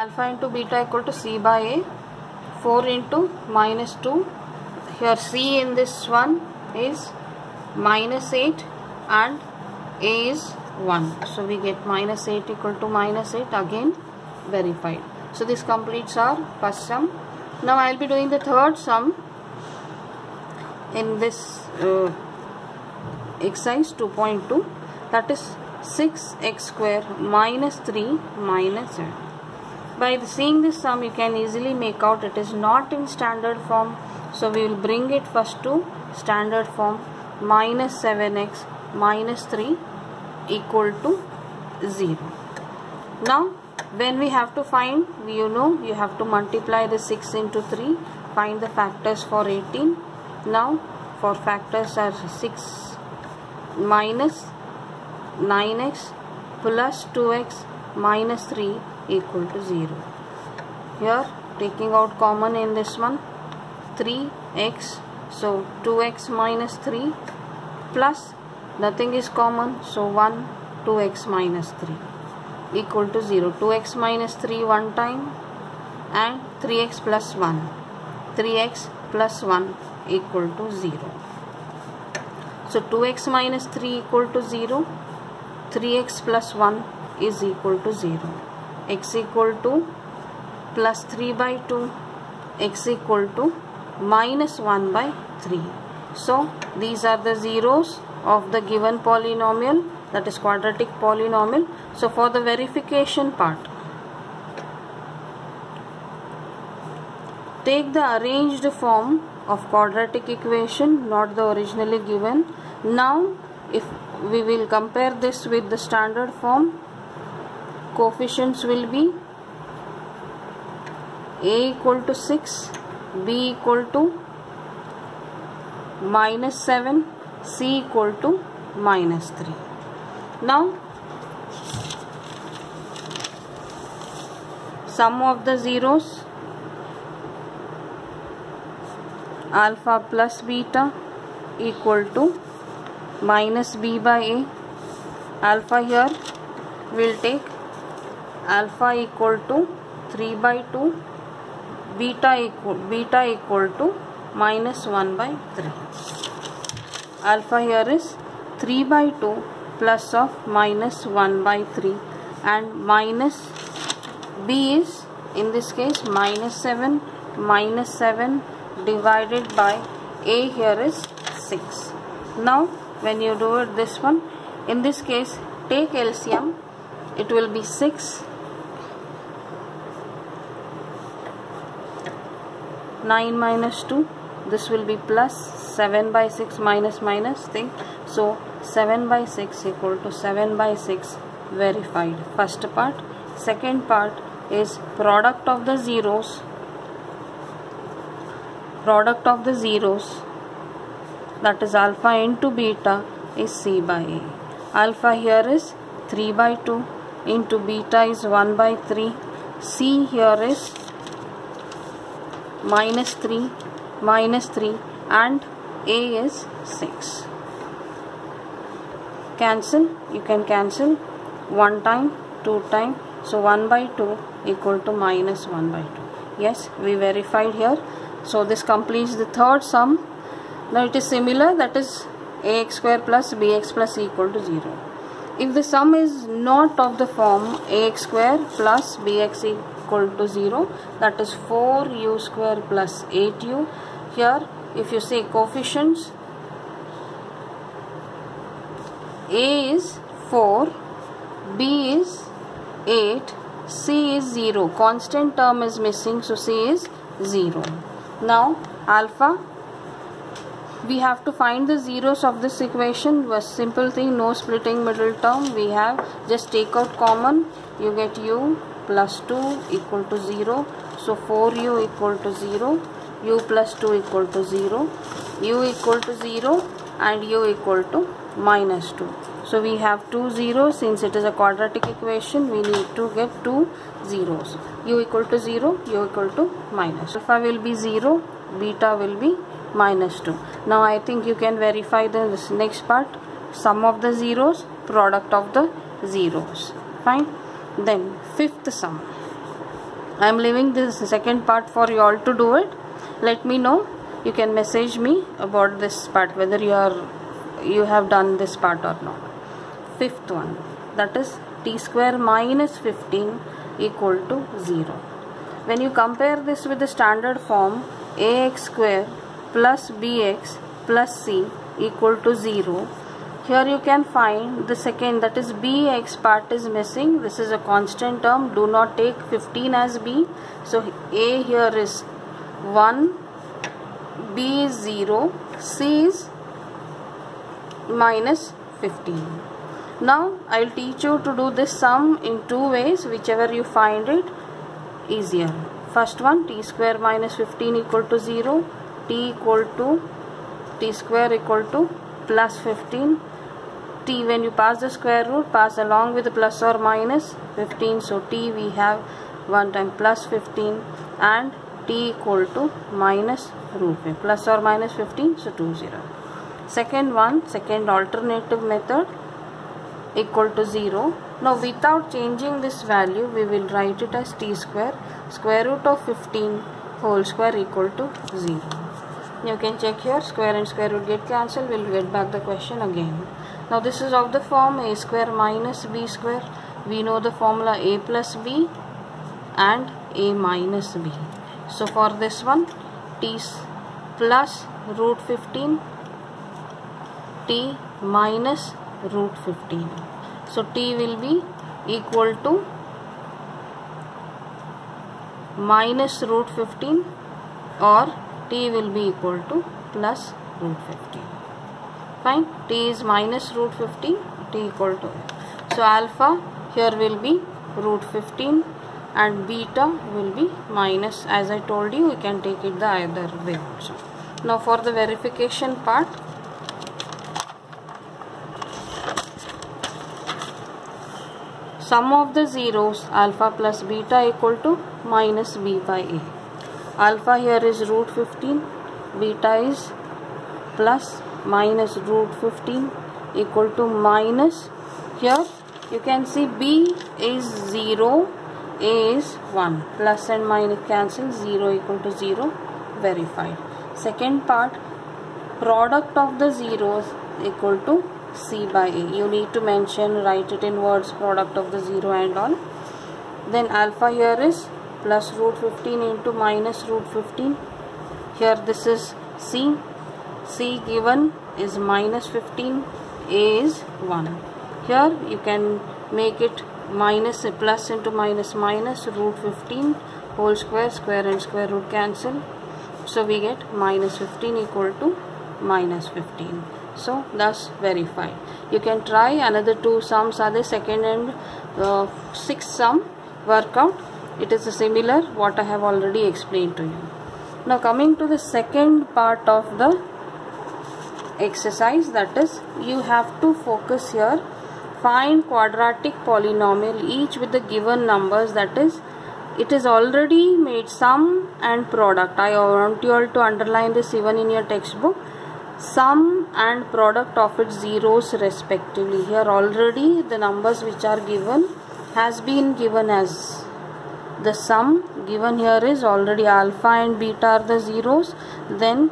alpha into beta equal to c by a. 4 into minus 2 here c in this one is minus 8 and a is 1 so we get minus 8 equal to minus 8 again verified. So this completes our first sum. Now I'll be doing the third sum in this uh, exercise 2.2 that is 6x square minus 3 minus 7 by seeing this sum you can easily make out it is not in standard form. So we will bring it first to standard form minus 7x minus 3 equal to 0 now when we have to find you know you have to multiply the 6 into 3 find the factors for 18 now for factors are 6 minus 9x plus 2x minus 3 equal to 0 here taking out common in this one 3x so 2x minus 3 plus nothing is common so 1 2x minus 3 equal to 0 2x minus 3 one time and 3x plus 1 3x plus 1 equal to 0 so 2x minus 3 equal to 0 3x plus 1 is equal to 0 x equal to plus 3 by 2 x equal to minus 1 by 3 so these are the zeros of the given polynomial that is quadratic polynomial. So for the verification part take the arranged form of quadratic equation not the originally given. Now if we will compare this with the standard form coefficients will be a equal to 6 b equal to minus 7 c equal to minus 3 now sum of the zeros alpha plus beta equal to minus b by a alpha here will take alpha equal to 3 by 2 beta equal beta equal to minus 1 by 3 alpha here is 3 by 2 plus of minus 1 by 3 and minus b is in this case minus 7 minus 7 divided by a here is 6 now when you do it this one in this case take LCM it will be 6 9 minus 2 this will be plus 7 by 6 minus minus thing so 7 by 6 equal to 7 by 6 verified. First part. Second part is product of the zeros. Product of the zeros that is alpha into beta is c by a. Alpha here is 3 by 2 into beta is 1 by 3 c here is minus 3 minus 3 and a is 6 cancel you can cancel one time two time. So 1 by 2 equal to minus 1 by 2 yes we verified here. So this completes the third sum. Now it is similar that is ax square plus bx plus c equal to 0 if the sum is not of the form ax square plus bx equal to 0 that is 4u square plus 8u here if you see coefficients a is 4 b is 8 c is 0 constant term is missing so c is 0 now alpha we have to find the zeros of this equation. Was simple thing no splitting middle term we have just take out common you get u plus 2 equal to 0 so 4u equal to 0 u plus 2 equal to 0 u equal to 0 and u equal to minus 2 so we have two zeros. Since it is a quadratic equation we need to get two zeros. u equal to 0 u equal to minus. Alpha will be 0 beta will be minus 2 now I think you can verify the this next part. Sum of the zeros product of the zeros. Fine then fifth sum I am leaving this second part for you all to do it. Let me know. You can message me about this part whether you are you have done this part or not. Fifth one that is t square minus 15 equal to 0. When you compare this with the standard form ax square plus bx plus c equal to 0 here you can find the second that is bx part is missing. This is a constant term. Do not take 15 as b. So a here is 1 b is 0 c is minus 15 now I'll teach you to do this sum in two ways whichever you find it easier. First one t square minus 15 equal to 0 t equal to t square equal to plus 15 t when you pass the square root pass along with the plus or minus 15 so t we have 1 time plus 15 and t equal to minus root mean plus or minus 15 so 2 0 second one second alternative method equal to 0 now without changing this value we will write it as t square. Square root of 15 whole square equal to 0 you can check here square and square root get cancelled. We'll get back the question again now this is of the form a square minus b square. We know the formula a plus b and a minus b. So for this one t plus root 15 t minus root 15 so t will be equal to minus root 15 or t will be equal to plus root 15 t is minus root 15 t equal to. So alpha here will be root 15 and beta will be minus. As I told you we can take it the either way also. Now for the verification part sum of the zeros alpha plus beta equal to minus b by a. Alpha here is root 15 beta is plus minus root 15 equal to minus here you can see b is 0 a is 1 plus and minus cancel 0 equal to 0 verified. Second part product of the zeros equal to c by a. You need to mention write it in words product of the 0 and all. Then alpha here is plus root 15 into minus root 15 here this is c C given is minus 15, A is 1. Here you can make it minus plus into minus minus root 15 whole square square and square root cancel. So we get minus 15 equal to minus 15. So thus verified. You can try another two sums are the second and uh, sixth sum workout. It is similar what I have already explained to you. Now coming to the second part of the exercise that is you have to focus here. Find quadratic polynomial each with the given numbers that is it is already made sum and product. I want you all to underline this even in your textbook. Sum and product of its zeros respectively. Here already the numbers which are given has been given as the sum. Given here is already alpha and beta are the zeros. Then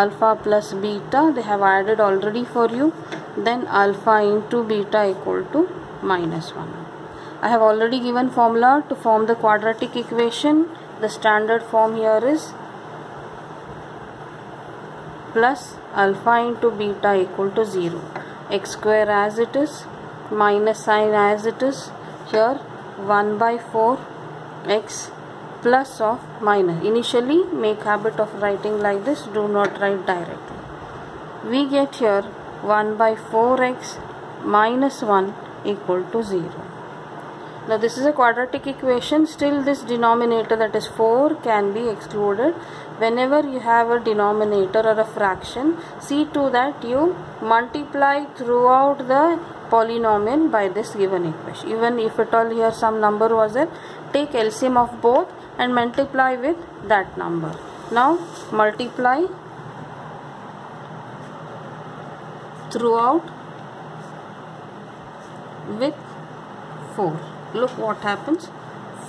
alpha plus beta they have added already for you. Then alpha into beta equal to minus 1 I have already given formula to form the quadratic equation. The standard form here is plus alpha into beta equal to 0 x square as it is minus sign as it is. Here 1 by 4 x plus of minus. Initially make habit of writing like this. Do not write directly. We get here 1 by 4x minus 1 equal to 0 now this is a quadratic equation. Still this denominator that is 4 can be excluded. Whenever you have a denominator or a fraction see to that you multiply throughout the polynomial by this given equation. Even if at all here some number was there take LCM of both and multiply with that number. Now multiply throughout with 4. Look what happens.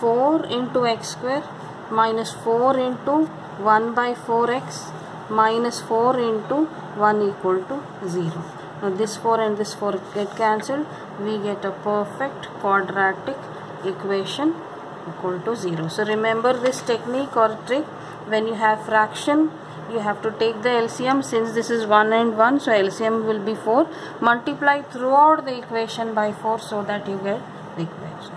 4 into x square minus 4 into 1 by 4x minus 4 into 1 equal to 0. Now this 4 and this 4 get cancelled. We get a perfect quadratic equation equal to 0. So remember this technique or trick. When you have fraction you have to take the LCM since this is 1 and 1 so LCM will be 4 multiply throughout the equation by 4 so that you get the equation.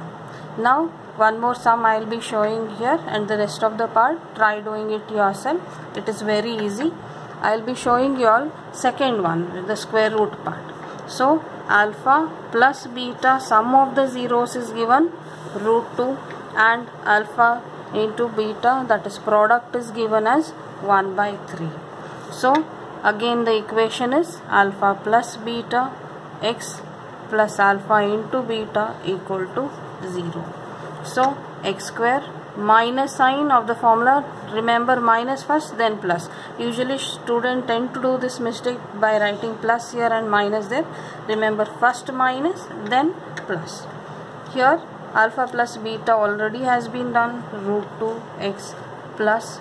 Now one more sum I will be showing here and the rest of the part. Try doing it yourself. It is very easy. I will be showing you all second one the square root part. So alpha plus beta sum of the zeros is given. Root 2 and alpha into beta that is product is given as 1 by 3 so again the equation is alpha plus beta x plus alpha into beta equal to 0 so x square minus sign of the formula remember minus first then plus. Usually student tend to do this mistake by writing plus here and minus there. Remember first minus then plus. Here alpha plus beta already has been done. Root 2 x plus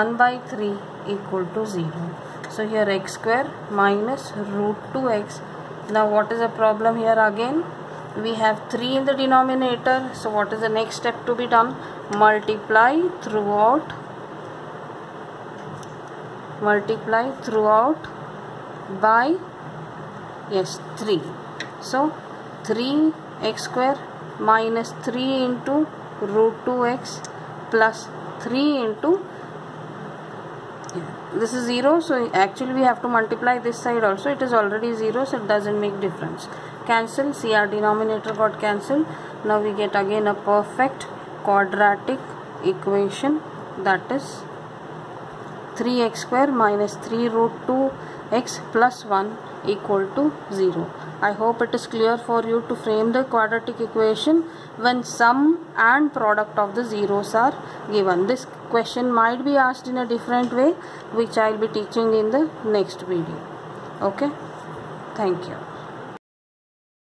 1 by 3 equal to 0 so here x square minus root 2x now what is the problem here again? We have 3 in the denominator. So what is the next step to be done? Multiply throughout. Multiply throughout by yes 3 so 3 x square minus three into root two x plus three into this is zero so actually we have to multiply this side also it is already zero so it doesn't make difference cancel see our denominator got cancel now we get again a perfect quadratic equation that is three x square minus three root two x plus 1 equal to 0. I hope it is clear for you to frame the quadratic equation when sum and product of the zeros are given. This question might be asked in a different way which I will be teaching in the next video. Okay. Thank you.